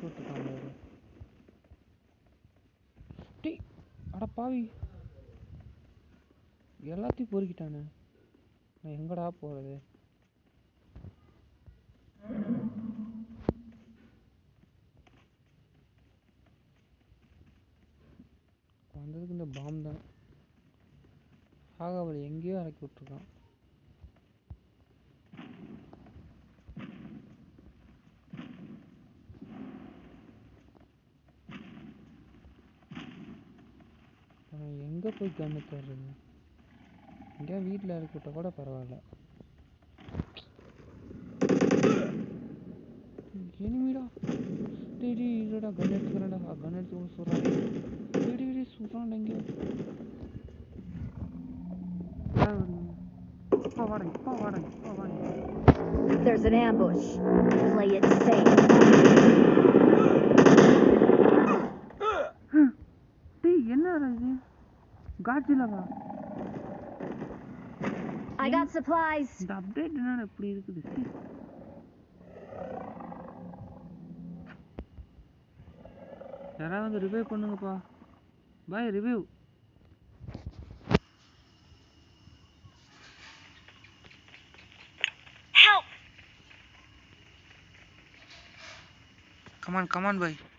போட்டுருக்கான் டேய் அட பாவி. எல்லாத்தையும் பொறுக்கிட்டானே. நான் எங்கடா போறது? வந்ததுக்கு இந்த பாம் தான். ஆக எங்கேயோ இறக்கி விட்டுருக்கான் நான் எங்கே போய் கண்ணு தேடுறது? எங்கேயா வீட்டில் இறக்கி விட்டா கூட பரவாயில்ல. எனிமிடா டேய் இல்லடா கன் எடுத்துக்கிறேன்டா. கன் எடுத்து சொல்கிறான் டேய் டேய் சொல்கிறான்டா இங்கே. There's an ambush. Play it safe. காட்சிலவா I got supplies. இந்த அப்டேட் என்னடா இப்படி இருக்குது. யாராவது வந்து ரிவைவ் பண்ணுங்கப்பா பாய் review Help! Come on come on பாய் எவன்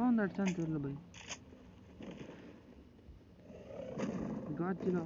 வந்து அடிச்சான்னு தெரியல பாய் காட்சிலா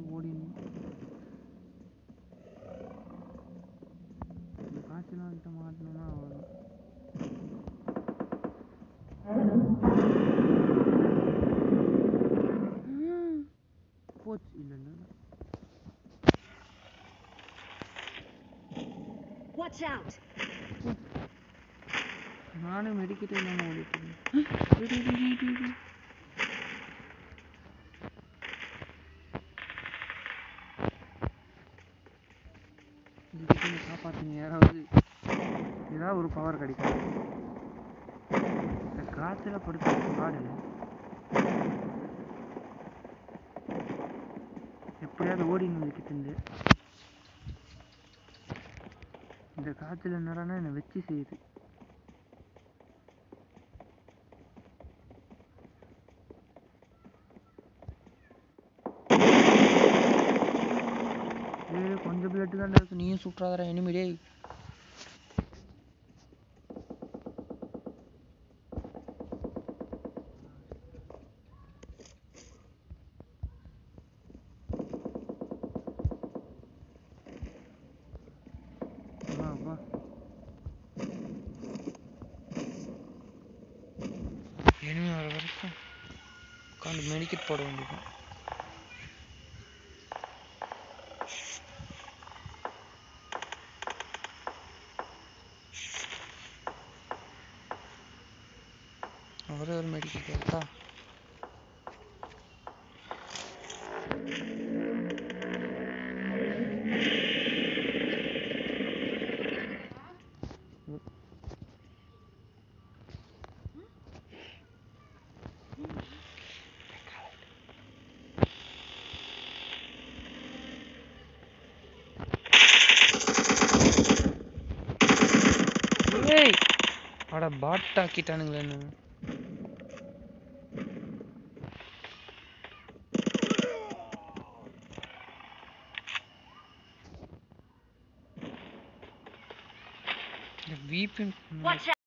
கண்காண இருக்கு ஓடினு இந்த காய்ச்சலாம் கிட்ட மாட்டணும்னா அவ்வளோதான். போச்சு இல்லை இல்லை Watch out! நானே மெடிக்கிட்டே இல்லாமல் ஓடிட்டு இருக்கேன். டேய், டேய், டேய், டேய், டேய், டேய். இதுக்கிட்ட இருந்து காப்பாற்றுங்க யாராவது ஏதாவது ஒரு பவர் கிடைக்கும். இந்த காற்றுல படுத்த காடு எப்படியாவது ஓடிங்க கிட்டேருந்து இருந்து இந்த காற்றுல என்னடானா என்னை வச்சு செய்யுது. கொஞ்சம் பிளட்டு தான்டா இருக்கு. நீயும் சுற்றாதடா எனிமி டேய். வா வா. எனிமி வர வரைக்கும் உட்காந்து மெடிக்கெட் போட வேண்டியதுதான். ஒரே ஒரு மெடிக்கல் கேட்டா பாட்டாக்கிட்டானுங்களேன்னு அட பாட் ஆக்கிட்டானுங்களே என்ன VPN Watch